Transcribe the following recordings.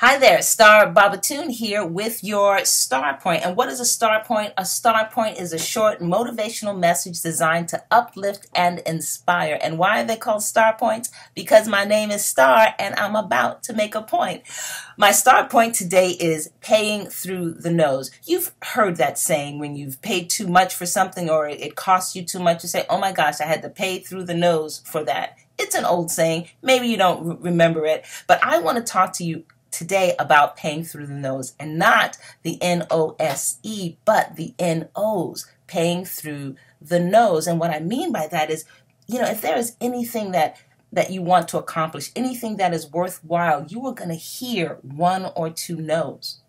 Hi there, Star Bobatoon here with your Star Point. And what is a Star Point? A Star Point is a short motivational message designed to uplift and inspire. And why are they called Star Points? Because my name is Star and I'm about to make a point. My Star Point today is paying through the nose. You've heard that saying when you've paid too much for something or it costs you too much. You say, oh my gosh, I had to pay through the nose for that. It's an old saying. Maybe you don't remember it, but I want to talk to you today about paying through the nose and not the N O S E, but the N O's, paying through the nose. And what I mean by that is, you know, if there is anything that that you want to accomplish, anything that is worthwhile, you are going to hear one or two no's.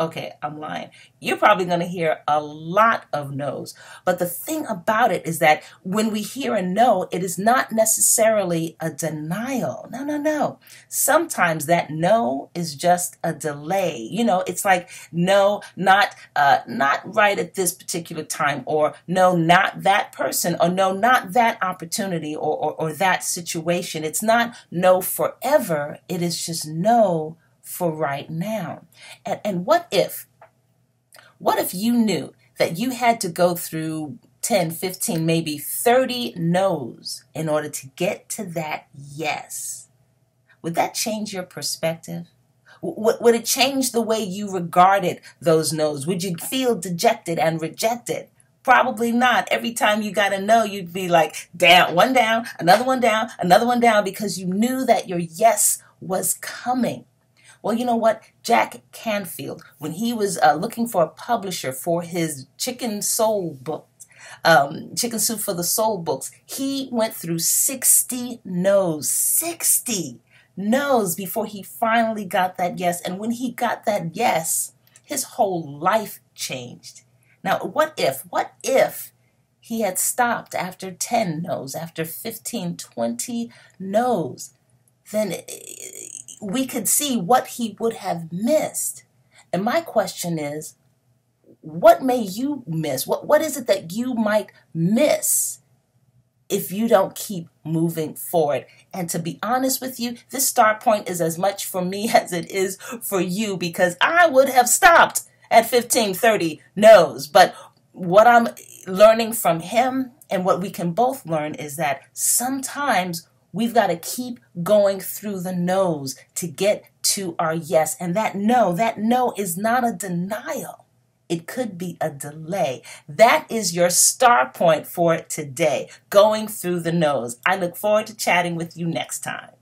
Okay, I'm lying. You're probably going to hear a lot of no's. But the thing about it is that when we hear a no, it is not necessarily a denial. No, no, no. Sometimes that no is just a delay. You know, it's like no, not uh, not right at this particular time, or no, not that person, or no, not that opportunity, or, or, or that situation. It's not no forever. It is just no for right now. And, and what if, what if you knew that you had to go through 10, 15, maybe 30 no's in order to get to that yes? Would that change your perspective? Would it change the way you regarded those no's? Would you feel dejected and rejected? Probably not. Every time you got a no, you'd be like, down, one down, another one down, another one down, because you knew that your yes was coming. Well, you know what? Jack Canfield, when he was uh, looking for a publisher for his Chicken Soul book, um, Chicken Soup for the Soul books, he went through 60 no's, 60 no's before he finally got that yes. And when he got that yes, his whole life changed. Now, what if, what if he had stopped after 10 no's, after 15, 20 no's? Then we could see what he would have missed. And my question is, what may you miss? What, what is it that you might miss if you don't keep moving forward? And to be honest with you, this star point is as much for me as it is for you because I would have stopped at 15, 30 no's. But what I'm learning from him and what we can both learn is that sometimes We've got to keep going through the no's to get to our yes. And that no, that no is not a denial. It could be a delay. That is your star point for today, going through the no's. I look forward to chatting with you next time.